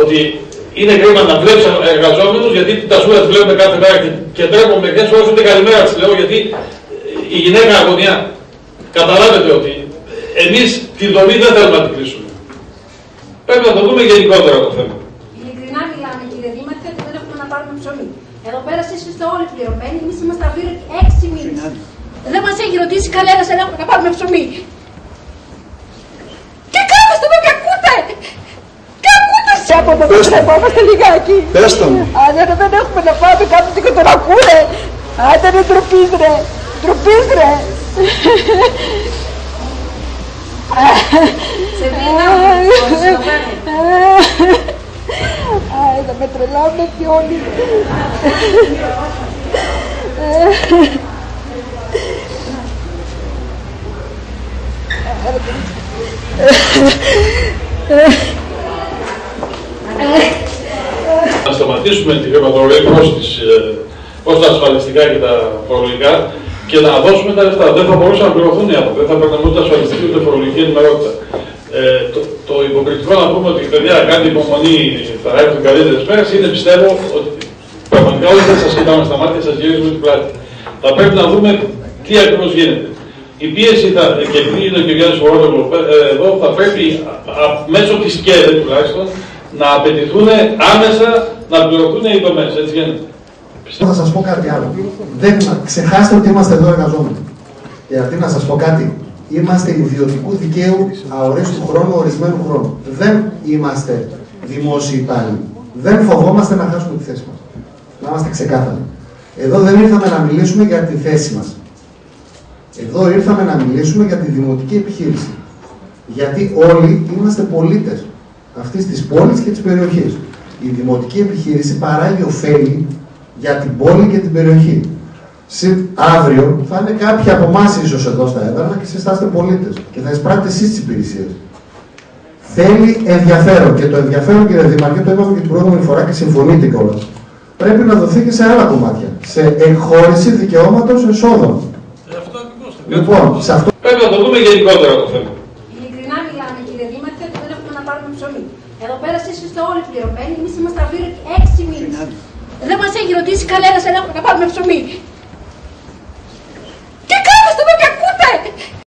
ότι είναι κρίμα να βλέπεις εργαζόμενους γιατί τα σούρα τις βλέπουμε κάθε μέρα και, και τρέπομαι και όσο ούτε καλημέρα τη λέω γιατί η γυναίκα αγωνιά. Καταλάβετε ότι εμείς τη δομή δεν θέλουμε να την κλείσουμε. Πρέπει να το δούμε γενικότερα το θέμα. Ειλικρινά μιλάμε, κύριε Δήμαρχε, ότι δεν έχουμε να πάρουμε ψωμί. Εδώ πέρα εσείς είστε όλοι πληρωμένοι, εμείς είμαστε αβίρετοι έξι μήνες. Δεν μας έχει ρωτήσει κανένας αν έχουμε να πάρουμε ψωμί. Τι κάνετε εδώ και ακούτε! Και ακούτε σε από το Πες το. τρεπόμαστε λιγάκι. Πες το μου. Άντε ρε, δεν έχουμε να πάμε κάτω και τον ακούνε. Άντε ρε ντροπής ρε. Ντροπής ρε. Σε Άι, θα με τρελάνε και όλοι. Να σταματήσουμε τη χρηματολογία προς, τις, ε, προς τα ασφαλιστικά και τα φορολογικά και να δώσουμε τα λεφτά. Δεν θα μπορούσαν να πληρωθούν οι άνθρωποι, δεν θα παίρνουν ούτε ασφαλιστική ούτε φορολογική ενημερότητα. Ε, το, το υποκριτικό να πούμε ότι παιδιά κάνει υπομονή, θα έρθουν καλύτερε μέρε, είναι πιστεύω ότι πραγματικά όλοι δεν σα κοιτάμε στα μάτια, σα γυρίζουμε την πλάτη. Θα πρέπει να δούμε τι ακριβώ γίνεται. Η πίεση θα, και επειδή είναι και ο Γιάννη Φορόλογο εδώ, θα πρέπει α- α- μέσω τη ΚΕΔΕ τουλάχιστον να απαιτηθούν άμεσα να πληρωθούν οι δομές. Έτσι γίνεται. Θα σας πω κάτι άλλο. Δεν, ξεχάστε ότι είμαστε εδώ εργαζόμενοι. Γιατί να σας πω κάτι. Είμαστε ιδιωτικού δικαίου αορίστου χρόνου, ορισμένου χρόνου. Δεν είμαστε δημόσιοι υπάλληλοι. Δεν φοβόμαστε να χάσουμε τη θέση μας. Να είμαστε ξεκάθαροι. Εδώ δεν ήρθαμε να μιλήσουμε για τη θέση μας. Εδώ ήρθαμε να μιλήσουμε για τη δημοτική επιχείρηση. Γιατί όλοι είμαστε πολίτες αυτής της πόλης και της περιοχής. Η δημοτική επιχείρηση παράγει ωφέλη για την πόλη και την περιοχή. Συ- αύριο θα είναι κάποιοι από εμάς ίσως εδώ στα έδρανα και εσεί θα είστε πολίτες και θα εισπράτετε εσείς τις υπηρεσίες. Θέλει ενδιαφέρον και το ενδιαφέρον, κύριε Δήμαρχε, το είπαμε και την προηγούμενη φορά και συμφωνείτε κιόλας. Πρέπει να δοθεί και σε άλλα κομμάτια. Σε εκχώρηση δικαιώματος εσόδων. Αυτό ακριβώς. Λοιπόν, σε αυτό Πρέπει να το δούμε γενικότερα το θέμα. Εδώ πέρα εσείς είστε όλοι πληρωμένοι, εμείς είμαστε και έξι μήνες. Δεν μας έχει ρωτήσει κανένας αν έχουμε να πάρουμε ψωμί. Τι κάνετε!